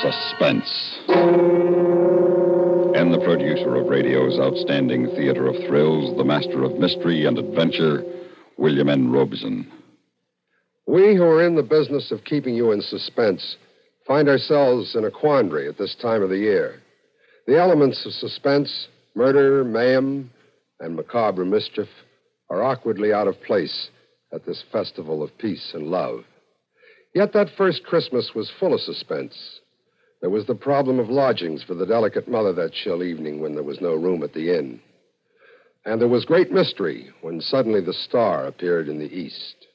Suspense. And the producer of radio's outstanding theater of thrills, the master of mystery and adventure, William N. Robson. We who are in the business of keeping you in suspense find ourselves in a quandary at this time of the year. The elements of suspense, murder, mayhem, and macabre mischief are awkwardly out of place at this festival of peace and love. Yet that first Christmas was full of suspense. There was the problem of lodgings for the delicate mother that chill evening when there was no room at the inn. And there was great mystery when suddenly the star appeared in the east.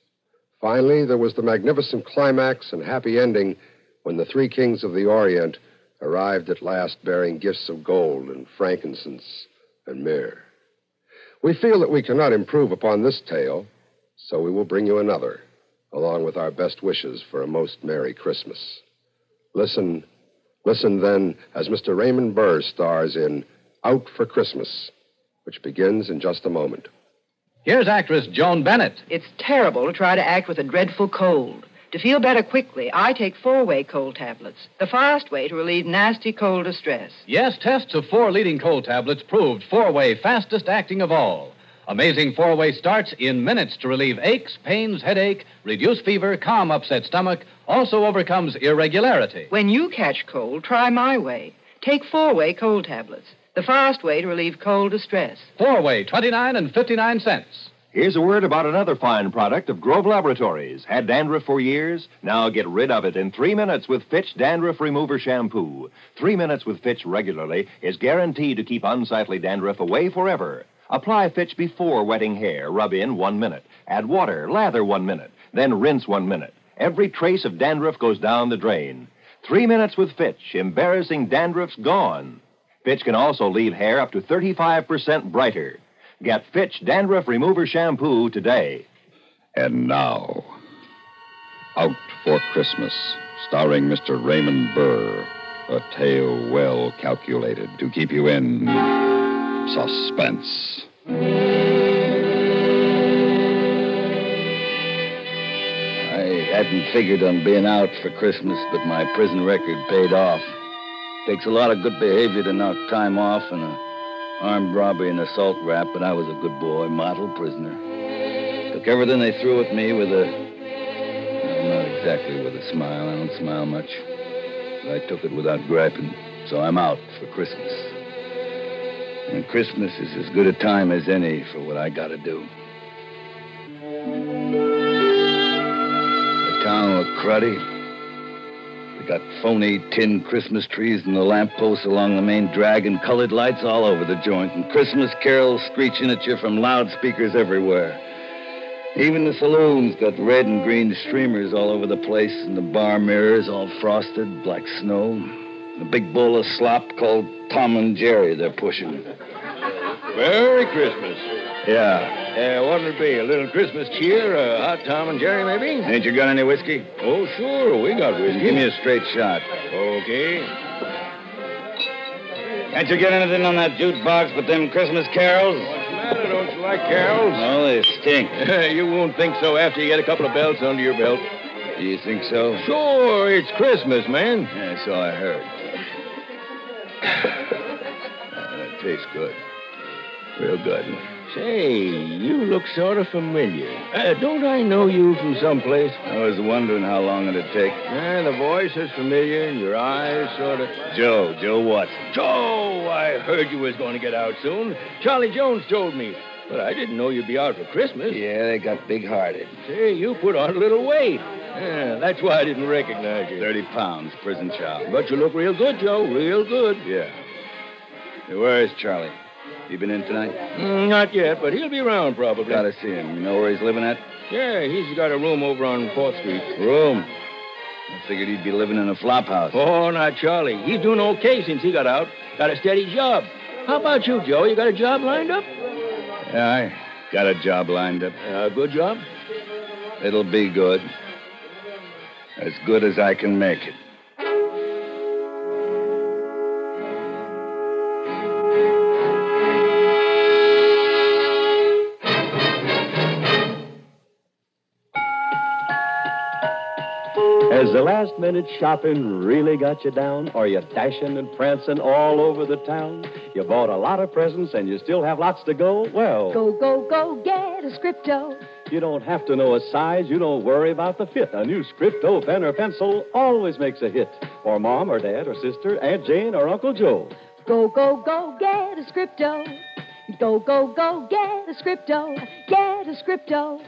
Finally, there was the magnificent climax and happy ending when the three kings of the Orient arrived at last bearing gifts of gold and frankincense and myrrh. We feel that we cannot improve upon this tale, so we will bring you another, along with our best wishes for a most Merry Christmas. Listen, listen then as Mr. Raymond Burr stars in Out for Christmas, which begins in just a moment. Here's actress Joan Bennett. It's terrible to try to act with a dreadful cold. To feel better quickly, I take four way cold tablets, the fast way to relieve nasty cold distress. Yes, tests of four leading cold tablets proved four way fastest acting of all. Amazing four way starts in minutes to relieve aches, pains, headache, reduce fever, calm upset stomach, also overcomes irregularity. When you catch cold, try my way. Take four way cold tablets, the fast way to relieve cold distress. Four way, 29 and 59 cents. Here's a word about another fine product of Grove Laboratories. Had dandruff for years? Now get rid of it in three minutes with Fitch Dandruff Remover Shampoo. Three minutes with Fitch regularly is guaranteed to keep unsightly dandruff away forever. Apply Fitch before wetting hair. Rub in one minute. Add water. Lather one minute. Then rinse one minute. Every trace of dandruff goes down the drain. Three minutes with Fitch. Embarrassing dandruff's gone. Fitch can also leave hair up to 35% brighter. Get Fitch Dandruff Remover Shampoo today. And now, Out for Christmas, starring Mr. Raymond Burr. A tale well calculated to keep you in suspense. I hadn't figured on being out for Christmas, but my prison record paid off. Takes a lot of good behavior to knock time off and a armed robbery and assault rap, but I was a good boy, model prisoner. Took everything they threw at me with a. Well, not exactly with a smile. I don't smile much. But I took it without griping. So I'm out for Christmas. And Christmas is as good a time as any for what I gotta do. The town looked cruddy. We got phony tin Christmas trees and the lampposts along the main drag and colored lights all over the joint and Christmas carols screeching at you from loudspeakers everywhere. Even the saloons got red and green streamers all over the place and the bar mirrors all frosted, like snow. A big bowl of slop called Tom and Jerry they're pushing. Merry Christmas. Yeah. Uh, what'll it be? A little Christmas cheer? A hot Tom and Jerry, maybe? Ain't you got any whiskey? Oh, sure. We got whiskey. Give me a straight shot. Okay. Can't you get anything on that jukebox but them Christmas carols? What's the matter? Don't you like carols? Oh, they stink. you won't think so after you get a couple of belts under your belt. Do you think so? Sure. It's Christmas, man. Yeah, so I heard. Uh, that tastes good. Real good. Say, you look sort of familiar. Uh, don't I know you from someplace? I was wondering how long it'd take. Yeah, the voice is familiar, and your eyes sort of. Joe, Joe Watson. Joe, I heard you was going to get out soon. Charlie Jones told me. But I didn't know you'd be out for Christmas. Yeah, they got big hearted. Say, you put on a little weight. Yeah, that's why I didn't recognize you. 30 pounds, prison chow. But you look real good, Joe. Real good. Yeah. Hey, where is Charlie? He been in tonight? Mm, not yet, but he'll be around probably. Gotta see him. You know where he's living at? Yeah, he's got a room over on 4th Street. Room? I figured he'd be living in a flop house. Oh, not Charlie. He's doing okay since he got out. Got a steady job. How about you, Joe? You got a job lined up? Yeah, I got a job lined up. A good job? It'll be good. As good as I can make it. Has the last minute shopping really got you down? Are you dashing and prancing all over the town? You bought a lot of presents and you still have lots to go? Well, Go, go, go, get a Scripto. You don't have to know a size. You don't worry about the fit. A new Scripto pen or pencil always makes a hit. For mom or dad or sister, Aunt Jane or Uncle Joe. Go, go, go, get a Scripto. Go, go, go, get a Scripto. Get a Scripto.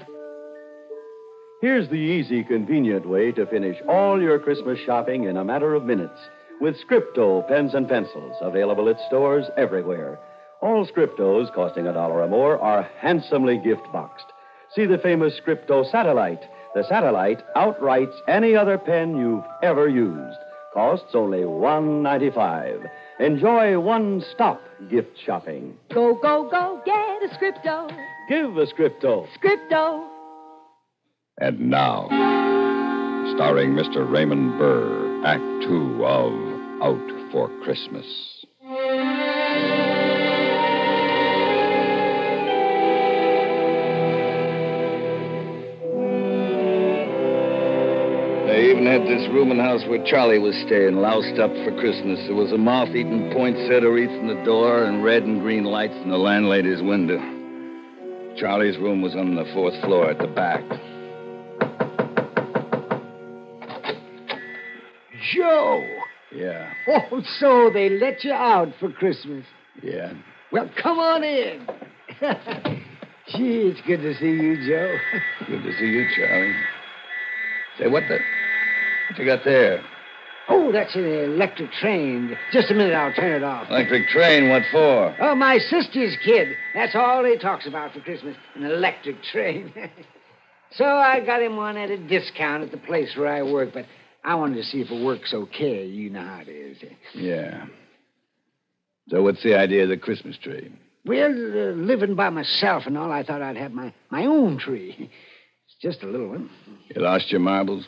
Here's the easy, convenient way to finish all your Christmas shopping in a matter of minutes with Scripto pens and pencils available at stores everywhere. All Scriptos costing a dollar or more are handsomely gift boxed. See the famous Scripto Satellite. The Satellite outwrites any other pen you've ever used. Costs only one ninety-five. Enjoy one-stop gift shopping. Go, go, go, get a Scripto. Give a Scripto. Scripto. And now, starring Mr. Raymond Burr, Act Two of Out for Christmas. Even had this rooming house where Charlie was staying, loused up for Christmas. There was a moth-eating poinsettia wreath in the door and red and green lights in the landlady's window. Charlie's room was on the fourth floor at the back. Joe! Yeah, Oh, so they let you out for Christmas. yeah. Well, come on in. Gee, it's good to see you, Joe. Good to see you, Charlie. Say, what the... What you got there? Oh, that's an electric train. Just a minute, I'll turn it off. Electric train, what for? Oh, my sister's kid. That's all he talks about for Christmas an electric train. so I got him one at a discount at the place where I work, but I wanted to see if it works okay. You know how it is. Yeah. So what's the idea of the Christmas tree? Well, uh, living by myself and all, I thought I'd have my, my own tree. It's just a little one. You lost your marbles?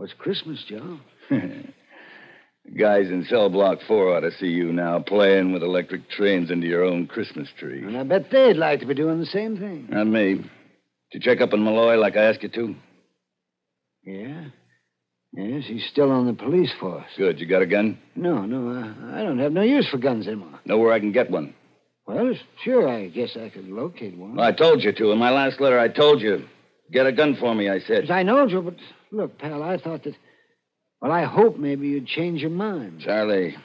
It's Christmas, Joe. Guys in cell block four ought to see you now playing with electric trains into your own Christmas tree. And I bet they'd like to be doing the same thing. Not me. Did you check up on Malloy like I asked you to? Yeah? Yes, he's still on the police force. Good. You got a gun? No, no, I, I don't have no use for guns anymore. Know where I can get one? Well, sure, I guess I could locate one. Well, I told you to. In my last letter, I told you. Get a gun for me, I said. Yes, I know, Joe, but look, pal, I thought that. Well, I hope maybe you'd change your mind. Charlie,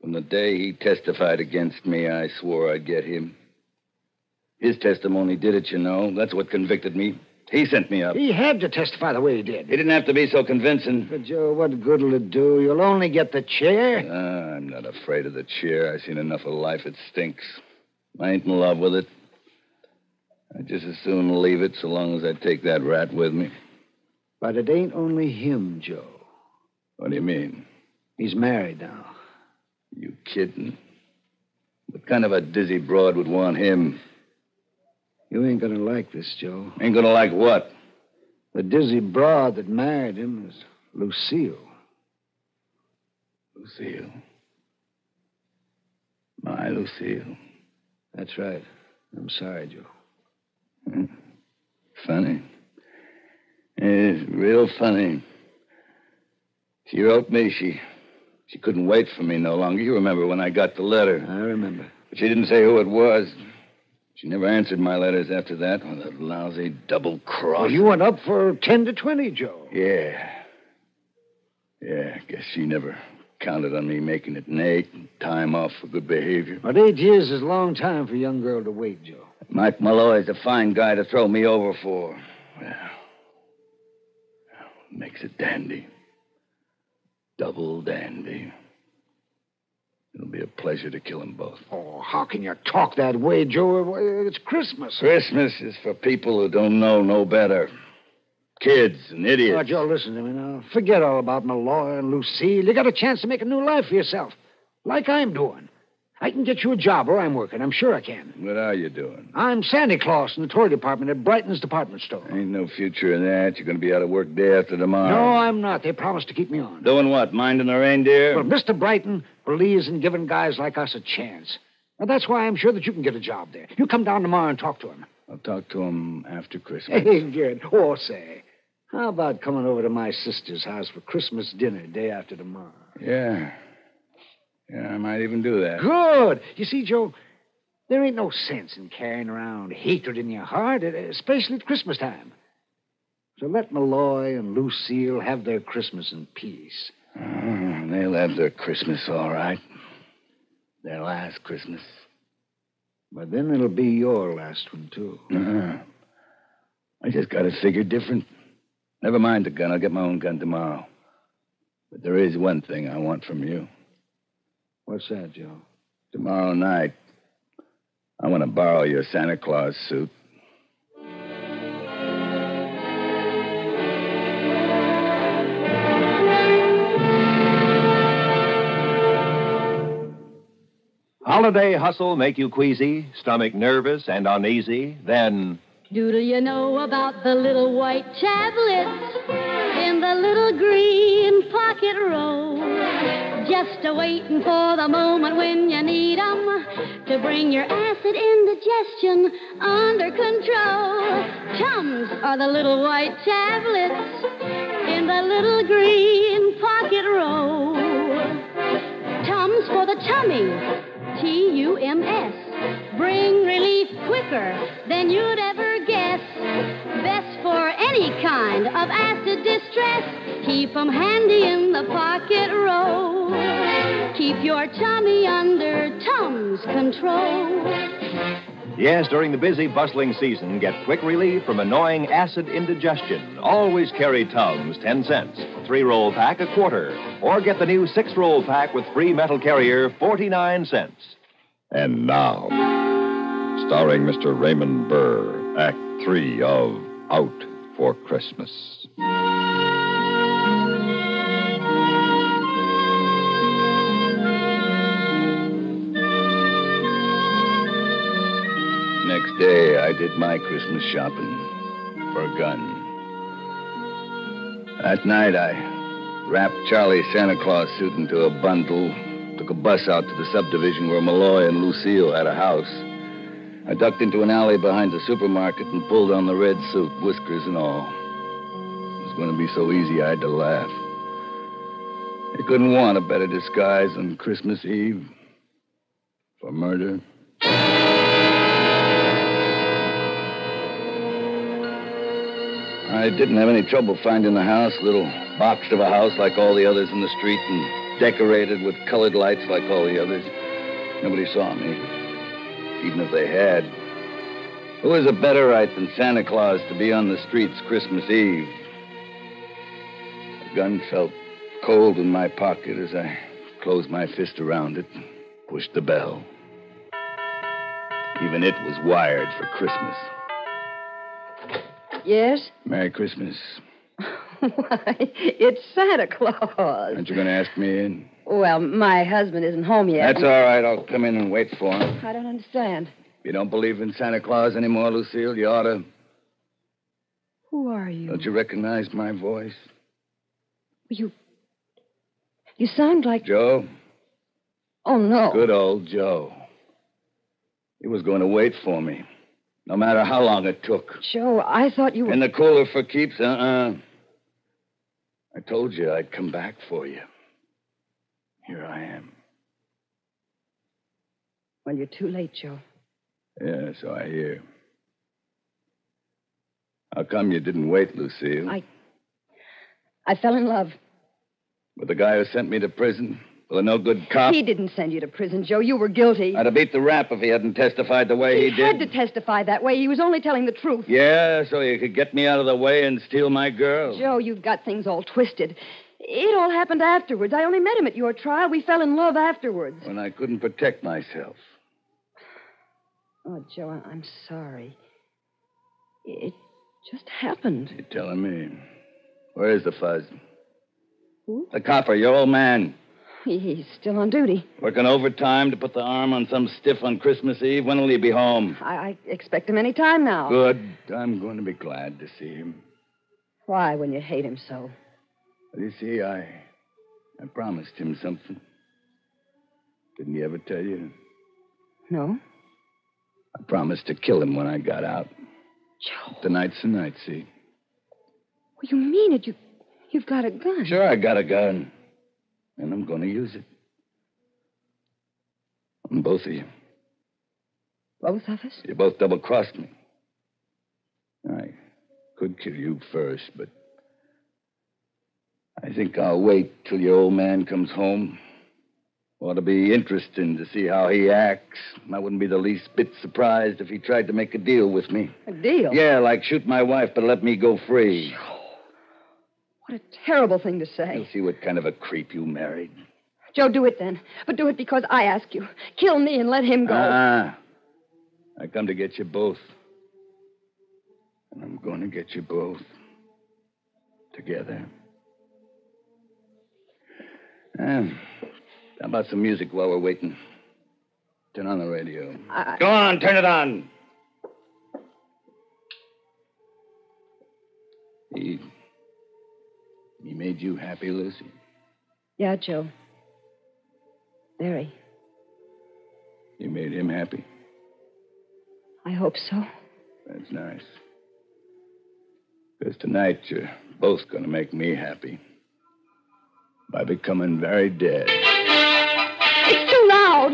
from the day he testified against me, I swore I'd get him. His testimony did it, you know. That's what convicted me. He sent me up. He had to testify the way he did. He didn't have to be so convincing. But, Joe, what good'll it do? You'll only get the chair. Ah, I'm not afraid of the chair. I've seen enough of life. It stinks. I ain't in love with it. I'd just as soon leave it so long as I take that rat with me. But it ain't only him, Joe. What do you mean? He's married now. You kidding? What kind of a dizzy broad would want him? You ain't gonna like this, Joe. Ain't gonna like what? The dizzy broad that married him is Lucille. Lucille. My Lucille. That's right. I'm sorry, Joe. Hmm. Funny. It's real funny. She wrote me. She she couldn't wait for me no longer. You remember when I got the letter. I remember. But she didn't say who it was. She never answered my letters after that. Oh, that lousy double cross. Well, you went up for 10 to 20, Joe. Yeah. Yeah, I guess she never counted on me making it an eight and time off for good behavior. But eight years is a long time for a young girl to wait, Joe. Mike Malloy's a fine guy to throw me over for. Well, makes it dandy. Double dandy. It'll be a pleasure to kill them both. Oh, how can you talk that way, Joe? It's Christmas. Christmas is for people who don't know no better. Kids and idiots. Oh, Joe, listen to me now. Forget all about Malloy and Lucille. You got a chance to make a new life for yourself, like I'm doing. I can get you a job where I'm working. I'm sure I can. What are you doing? I'm Santa Claus in the toy department at Brighton's department store. Ain't no future in that. You're going to be out of work day after tomorrow. No, I'm not. They promised to keep me on. Doing what? Minding the reindeer? Well, Mr. Brighton believes in giving guys like us a chance. Now, that's why I'm sure that you can get a job there. You come down tomorrow and talk to him. I'll talk to him after Christmas. Hey, good. Oh, say. How about coming over to my sister's house for Christmas dinner day after tomorrow? Yeah. Yeah, I might even do that. Good. You see, Joe, there ain't no sense in carrying around hatred in your heart, especially at Christmas time. So let Malloy and Lucille have their Christmas in peace. Oh, they'll have their Christmas all right. Their last Christmas. But then it'll be your last one, too. Uh-huh. I just got to figure different. Never mind the gun. I'll get my own gun tomorrow. But there is one thing I want from you. What's that, Joe? Tomorrow night, I want to borrow your Santa Claus suit. Holiday hustle make you queasy, stomach nervous and uneasy? Then Doodle you know about the little white tablets in the little green pocket roll? Just a waiting for the moment when you need 'em to bring your acid indigestion under control. Tums are the little white tablets in the little green pocket roll. Tums for the tummy. T U M S. Bring relief quicker than you'd ever any kind of acid distress. Keep 'em handy in the pocket roll. Keep your tummy under Tums control. Yes, during the busy, bustling season, get quick relief from annoying acid indigestion. Always carry Tums, 10 cents. Three roll pack, a quarter. Or get the new six roll pack with free metal carrier, 49 cents. And now, starring Mr. Raymond Burr, Act Three of Out for Christmas. Next day, I did my Christmas shopping for a gun. That night, I wrapped Charlie's Santa Claus suit into a bundle, took a bus out to the subdivision where Malloy and Lucille had a house. I ducked into an alley behind the supermarket and pulled on the red suit, whiskers and all. It was going to be so easy, I had to laugh. You couldn't want a better disguise on Christmas Eve for murder. I didn't have any trouble finding the house, little box of a house like all the others in the street and decorated with colored lights like all the others. Nobody saw me, even if they had. Who has a better right than Santa Claus to be on the streets Christmas Eve? The gun felt cold in my pocket as I closed my fist around it, pushed the bell. Even it was wired for Christmas. Yes? Merry Christmas. Why, it's Santa Claus. Aren't you going to ask me in? Well, my husband isn't home yet. That's all right. I'll come in and wait for him. I don't understand. You don't believe in Santa Claus anymore, Lucille? You ought to. Who are you? Don't you recognize my voice? You. You sound like. Joe? Oh, no. Good old Joe. He was going to wait for me, no matter how long it took. Joe, I thought you were. In the cooler for keeps? Uh uh I told you I'd come back for you. Here I am. Well, you're too late, Joe. Yeah, so I hear. How come you didn't wait, Lucille? I. I fell in love. With the guy who sent me to prison? With a no good cop? He didn't send you to prison, Joe. You were guilty. I'd have beat the rap if he hadn't testified the way he, he did. He had to testify that way. He was only telling the truth. Yeah, so you could get me out of the way and steal my girl. Joe, you've got things all twisted. It all happened afterwards. I only met him at your trial. We fell in love afterwards. When I couldn't protect myself. Oh, Joe, I'm sorry. It just happened. You're telling me. Where's the fuzz? Who? The copper, your old man. He's still on duty. Working overtime to put the arm on some stiff on Christmas Eve. When will he be home? I, I expect him any time now. Good. I'm going to be glad to see him. Why, when you hate him so? You see, I I promised him something. Didn't he ever tell you? No? I promised to kill him when I got out. Joe. Tonight's the night, see? Well, you mean it? You, you've got a gun. Sure, I got a gun. And I'm going to use it. On both of you. Both of us? You both double crossed me. I could kill you first, but I think I'll wait till your old man comes home. Ought to be interesting to see how he acts. I wouldn't be the least bit surprised if he tried to make a deal with me. A deal? Yeah, like shoot my wife, but let me go free. What a terrible thing to say. You'll see what kind of a creep you married. Joe, do it then. But do it because I ask you. Kill me and let him go. Ah. I come to get you both. And I'm going to get you both. Together. How about some music while we're waiting? Turn on the radio. I... Go on, turn it on. He. He made you happy, Lucy? Yeah, Joe. Very. You made him happy? I hope so. That's nice. Because tonight you're both going to make me happy. By becoming very dead. It's too loud.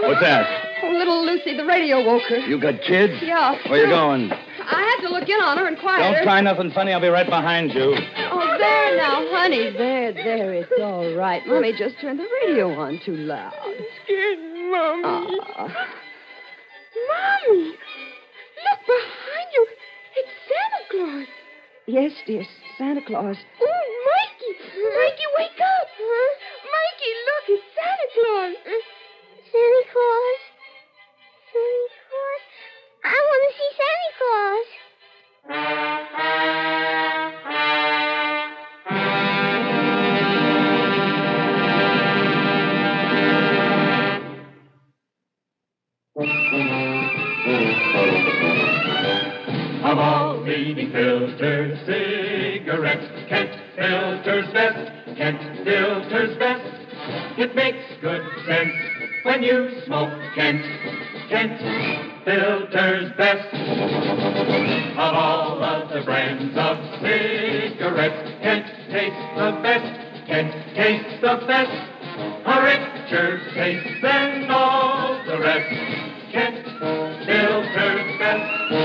What's that? Oh, little Lucy, the radio woke her. You got kids? Yeah. Where you going? I had to look in on her and quiet her. Don't try nothing funny. I'll be right behind you. Oh, there now, honey. There, there. It's all right. Mommy just turned the radio on too loud. I'm scared, Mommy. Ah. Mommy, look behind you. It's Santa Claus. Yes, dear, Santa Claus. Oh, Mikey. Mikey, wake up. Best. A richer taste than all the rest. Kent filters best.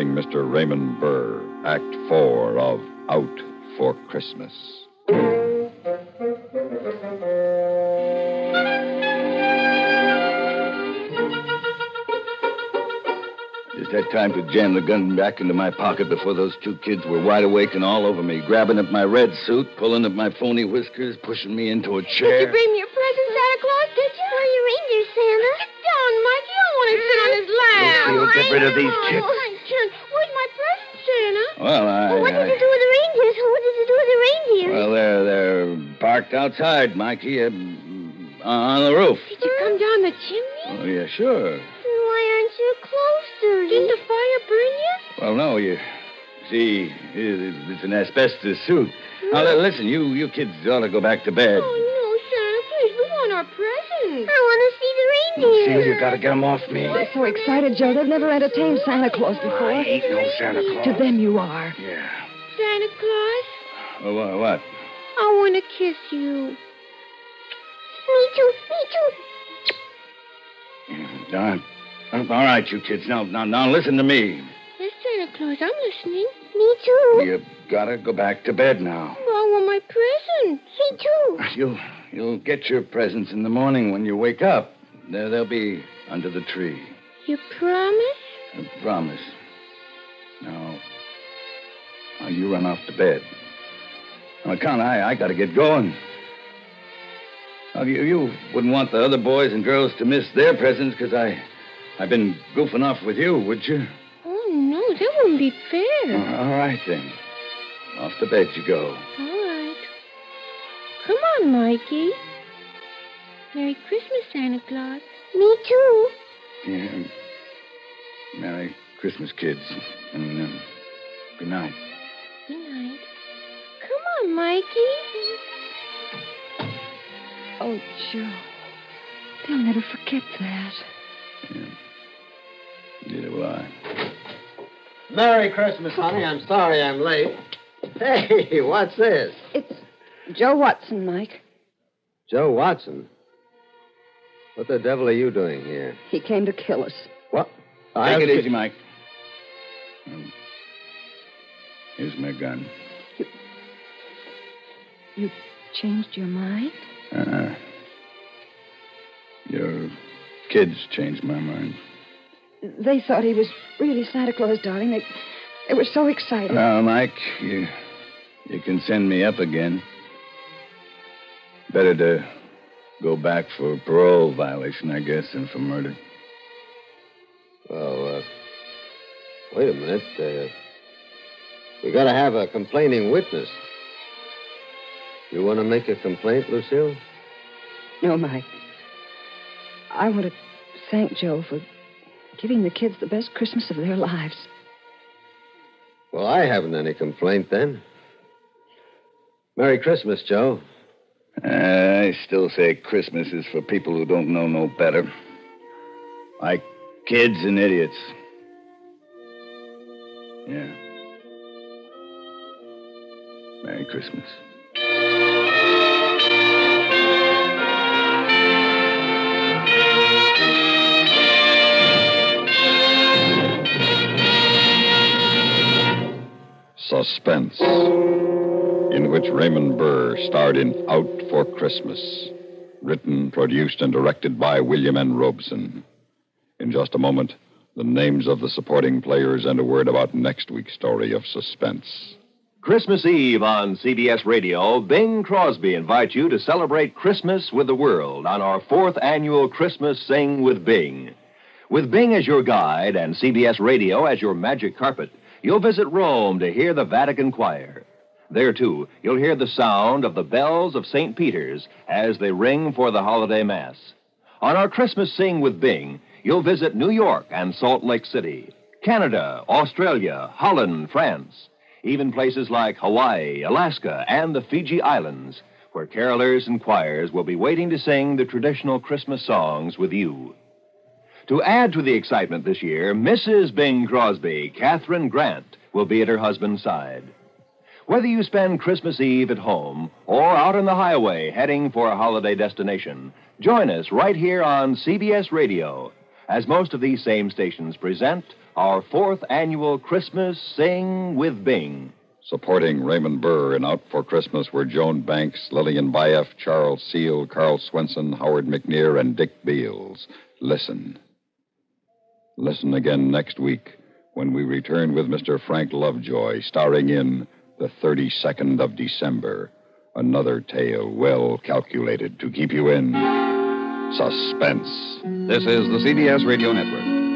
Starring Mr. Raymond Burr, Act Four of Out for Christmas. Just had time to jam the gun back into my pocket before those two kids were wide awake and all over me, grabbing at my red suit, pulling at my phony whiskers, pushing me into a chair. Did you bring me a present, Santa Claus? Did you? Where are your reindeer, Santa? Sit down, Mikey. I want to sit on his lap. Lucy, you'll get rid of these chicks. Well, I. Well, what did I- you do with the reindeers? What did you do with the reindeers? Well, they're they're parked outside, Mikey, uh, on the roof. Did you come down the chimney? Oh yeah, sure. Why aren't you close to me? Didn't the fire burn you? Well, no, you see, it's an asbestos suit. Now, listen, you you kids ought to go back to bed. Oh, reindeer. See, you got to get them off me. They're so excited, Joe. They've never entertained Santa Claus before. I ain't no Santa Claus. To them, you are. Yeah. Santa Claus, Oh, wha- what? I want to kiss you. Me too. Me too. Uh, all right, you kids. Now, now, now, listen to me. Yes, Santa Claus, I'm listening. Me too. You gotta go back to bed now. Well, I want my present. Me too. You'll you'll get your presents in the morning when you wake up. There, they'll be under the tree. You promise? I promise. Now, now you run off to bed. Now, Con, I, I got to get going. Now, you, you wouldn't want the other boys and girls to miss their presents because I, I've been goofing off with you, would you? Oh, no, that wouldn't be fair. All right, then. Off to bed you go. All right. Come on, Mikey. Merry Christmas, Santa Claus. Me too. Yeah. Merry Christmas, kids. And uh, good night. Good night. Come on, Mikey. Oh, Joe. They'll never forget that. Yeah. Neither will I. Merry Christmas, honey. I'm sorry I'm late. Hey, what's this? It's Joe Watson, Mike. Joe Watson. What the devil are you doing here? He came to kill us. What? I Take it easy, Mike. Um, Here's my gun. You. You changed your mind? Uh-uh. Your kids changed my mind. They thought he was really Santa Claus, darling. They, they were so excited. Well, Mike, you you can send me up again. Better to go back for parole violation, I guess, and for murder. Well, uh, wait a minute. Uh, we got to have a complaining witness. You want to make a complaint, Lucille? No, Mike. I want to thank Joe for giving the kids the best Christmas of their lives. Well, I haven't any complaint then. Merry Christmas, Joe. I still say Christmas is for people who don't know no better. Like kids and idiots. Yeah. Merry Christmas. Suspense, in which Raymond Burr starred in Out for Christmas, written, produced, and directed by William N. Robson. In just a moment, the names of the supporting players and a word about next week's story of suspense. Christmas Eve on CBS Radio, Bing Crosby invites you to celebrate Christmas with the world on our fourth annual Christmas Sing with Bing. With Bing as your guide and CBS Radio as your magic carpet, you'll visit Rome to hear the Vatican Choir. There, too, you'll hear the sound of the bells of St. Peter's as they ring for the holiday Mass. On our Christmas Sing with Bing, you'll visit New York and Salt Lake City, Canada, Australia, Holland, France, even places like Hawaii, Alaska, and the Fiji Islands, where carolers and choirs will be waiting to sing the traditional Christmas songs with you. To add to the excitement this year, Mrs. Bing Crosby, Kathryn Grant, will be at her husband's side. Whether you spend Christmas Eve at home or out on the highway heading for a holiday destination, join us right here on CBS Radio as most of these same stations present our fourth annual Christmas Sing with Bing. Supporting Raymond Burr in Out for Christmas were Joan Banks, Lillian Buyeff, Charles Seel, Karl Swenson, Howard McNear, and Dick Beals. Listen. Listen again next week when we return with Mr. Frank Lovejoy, starring in The 32nd of December. Another tale well calculated to keep you in suspense. This is the CBS Radio Network.